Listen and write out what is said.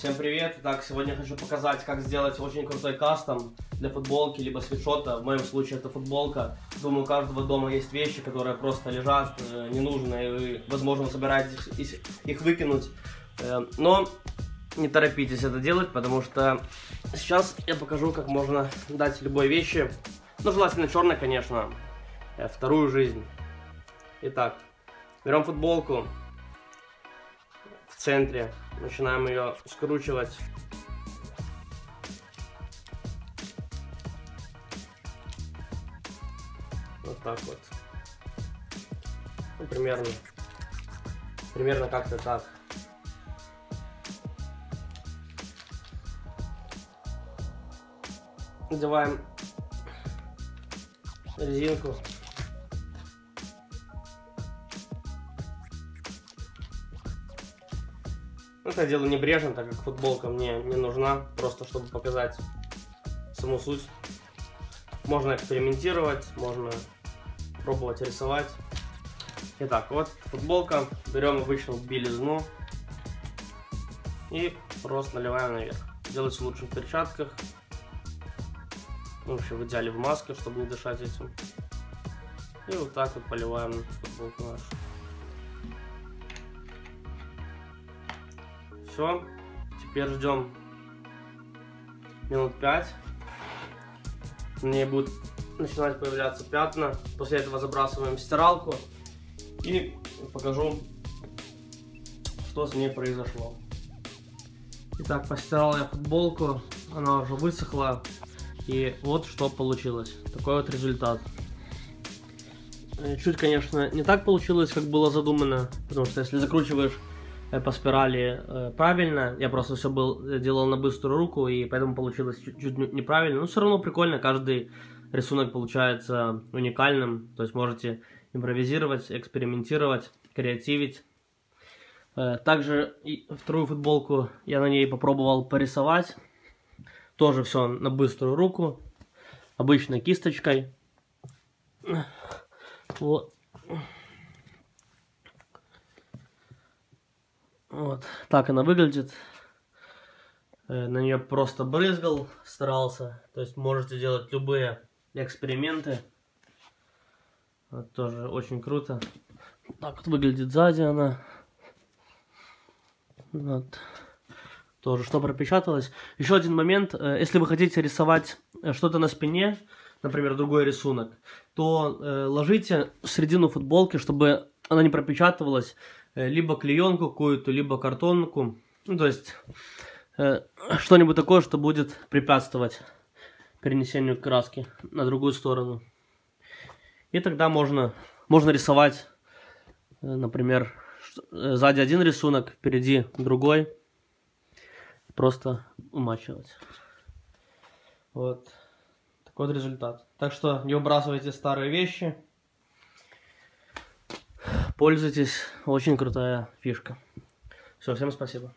Всем привет! Итак, сегодня хочу показать, как сделать очень крутой кастом для футболки, либо свитшота. В моем случае это футболка. Думаю, у каждого дома есть вещи, которые просто лежат, э, ненужные, и вы, возможно, собираетесь их, их выкинуть. Э, но не торопитесь это делать, потому что сейчас я покажу, как можно дать любой вещи, ну, желательно черной, конечно, э, вторую жизнь. Итак, берем футболку в центре, начинаем ее скручивать. Вот так вот. Ну, примерно. Примерно как-то так. Надеваем резинку. Это делаю небрежно, так как футболка мне не нужна, просто чтобы показать саму суть. Можно экспериментировать, можно пробовать рисовать. Итак, вот футболка. Берем обычную белизну и просто наливаем наверх. Делайте лучше в перчатках. Ну, вообще в идеале в маске, чтобы не дышать этим. И вот так вот поливаем футболку нашу. Все. Теперь ждем минут 5. На ней будут начинать появляться пятна. После этого забрасываем в стиралку. И покажу, что с ней произошло. Итак, постирал я футболку. Она уже высохла. И вот что получилось. Такой вот результат. Э, чуть, конечно, не так получилось, как было задумано. Потому что если закручиваешь по спирали э, правильно. Я просто все был, э, делал на быструю руку, и поэтому получилось чуть-чуть неправильно. Но все равно прикольно, каждый рисунок получается уникальным. То есть можете импровизировать, экспериментировать, креативить. Также вторую футболку я на ней попробовал порисовать. Тоже все на быструю руку. Обычной кисточкой. Вот. Вот так она выглядит. Э, на нее просто брызгал, старался. То есть можете делать любые эксперименты. Вот тоже очень круто. Так вот выглядит сзади она. Вот. Тоже что пропечаталось. Еще один момент. Э, если вы хотите рисовать э, что-то на спине, например, другой рисунок, то ложите в середину футболки, чтобы она не пропечатывалась. Э, либо клеенку какую-то, либо картонку. Ну, то есть э, что-нибудь такое, что будет препятствовать перенесению краски на другую сторону. И тогда можно, можно рисовать, э, например, э, сзади один рисунок, впереди другой. Просто умачивать. Вот. Такой вот результат. Так что не выбрасывайте старые вещи. Пользуйтесь, очень крутая фишка. Все, всем спасибо.